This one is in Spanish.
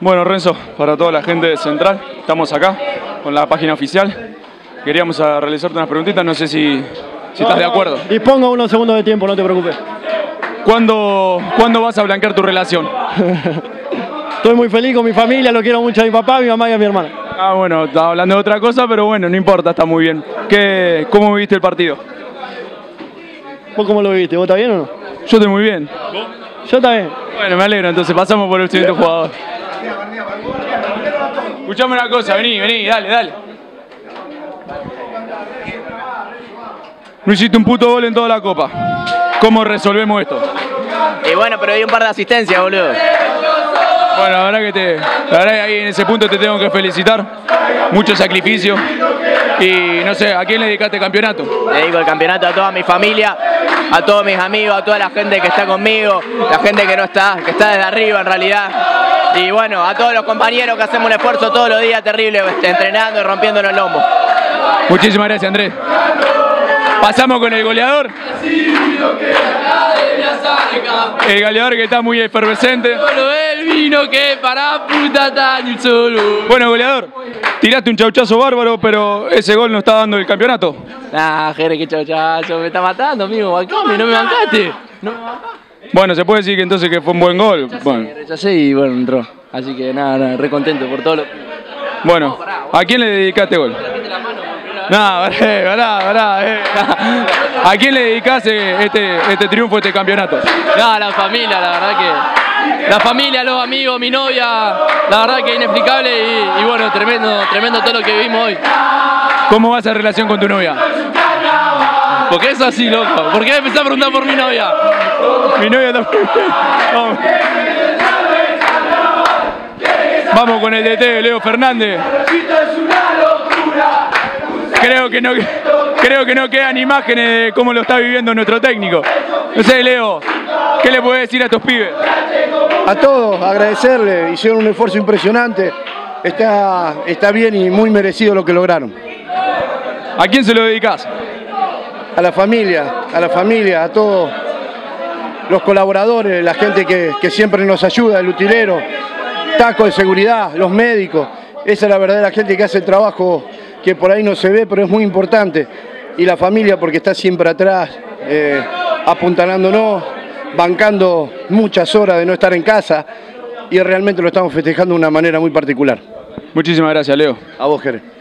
Bueno, Renzo, para toda la gente de Central, estamos acá con la página oficial. Queríamos a realizarte unas preguntitas, no sé si, si estás de acuerdo. Disponga unos segundos de tiempo, no te preocupes. ¿Cuándo, ¿Cuándo vas a blanquear tu relación? Estoy muy feliz con mi familia, lo quiero mucho a mi papá, a mi mamá y a mi hermana. Ah, bueno, estaba hablando de otra cosa, pero bueno, no importa, está muy bien. ¿Qué, ¿Cómo viviste el partido? ¿Vos cómo lo viviste? ¿Vos estás bien o no? Yo estoy muy bien. Yo también. Bueno, me alegro, entonces pasamos por el siguiente jugador. Escuchame una cosa, vení, vení, dale, dale. No hiciste un puto gol en toda la copa. ¿Cómo resolvemos esto? Y bueno, pero hay un par de asistencias, boludo. Bueno, la verdad que te, la verdad que ahí en ese punto te tengo que felicitar. Mucho sacrificio. Y no sé, ¿a quién le dedicaste el campeonato? Le dedico el campeonato a toda mi familia, a todos mis amigos, a toda la gente que está conmigo, la gente que no está, que está desde arriba en realidad. Y bueno, a todos los compañeros que hacemos un esfuerzo todos los días terrible, este, entrenando y rompiéndonos el lomo. Muchísimas gracias, Andrés. Pasamos con el goleador. El goleador que está muy efervescente. Solo el vino que para puta tan solo. Bueno, goleador, tiraste un chauchazo bárbaro, pero ese gol no está dando el campeonato. Nah, Jere, qué chauchazo, me está matando, amigo. Bancame, no me bancaste. No me bancaste. Bueno, se puede decir que entonces que fue un buen gol. Bueno, rechacé y bueno, entró. Así que nada, nada, re contento por todo lo. bueno, ¿a quién le dedicaste gol? No, pará, pará, eh. ¿A quién le dedicaste este, este triunfo, este campeonato? Nada, la familia, la verdad que. La familia, los amigos, mi novia, la verdad que inexplicable y, y bueno, tremendo, tremendo todo lo que vivimos hoy. ¿Cómo va esa relación con tu novia? ¿Por qué es así, loco? ¿Por qué me empezás a preguntar por mi novia? Mi novia también. Vamos. Vamos con el DT, Leo Fernández. Creo que no, creo que no quedan imágenes de cómo lo está viviendo nuestro técnico. No sé, Leo, ¿qué le puedes decir a estos pibes? A todos, agradecerle, hicieron un esfuerzo impresionante. Está, está bien y muy merecido lo que lograron. ¿A quién se lo dedicas? A la familia, a la familia, a todos los colaboradores, la gente que, que siempre nos ayuda, el utilero, taco de seguridad, los médicos. Esa es la verdadera gente que hace el trabajo que por ahí no se ve, pero es muy importante. Y la familia porque está siempre atrás, eh, apuntalándonos, bancando muchas horas de no estar en casa y realmente lo estamos festejando de una manera muy particular. Muchísimas gracias, Leo. A vos, Jerez.